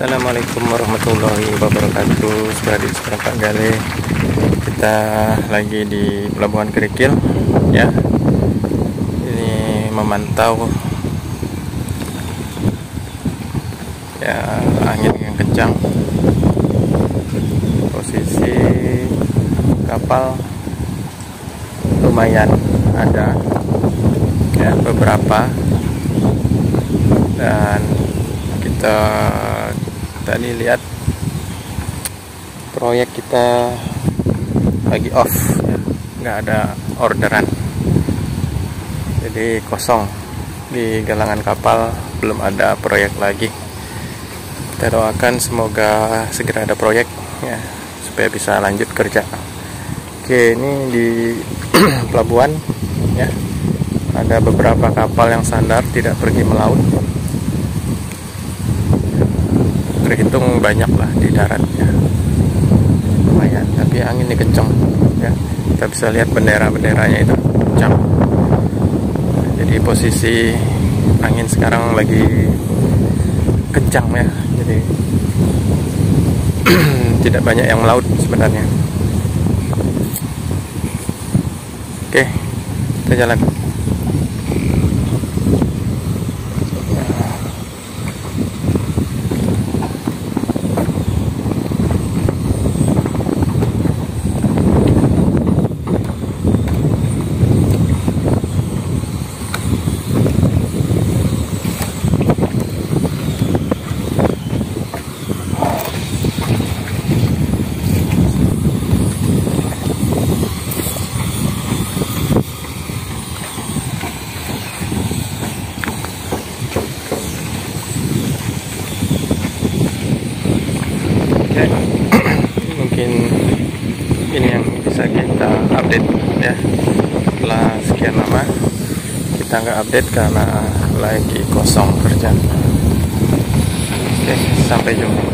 Assalamualaikum warahmatullahi wabarakatuh. Seperti seperempat Gale Kita lagi di Pelabuhan Kerikil ya. Ini memantau Ya angin yang kencang. Posisi kapal lumayan ada ya beberapa. Dan kita tadi lihat proyek kita lagi off ya. nggak ada orderan. Jadi kosong. Di galangan kapal belum ada proyek lagi. Kita doakan semoga segera ada proyek ya supaya bisa lanjut kerja. Oke ini di pelabuhan ya. Ada beberapa kapal yang sandar tidak pergi melaut terhitung banyak lah di darat ya lumayan tapi angin ini kenceng ya. Kita bisa lihat bendera-benderanya itu kencang. Jadi posisi angin sekarang lagi kencang ya. Jadi tidak banyak yang melaut sebenarnya. Oke kita jalan Oke, mungkin ini yang bisa kita update ya. Setelah sekian lama kita nggak update karena lagi kosong kerjaan oke sampai jumpa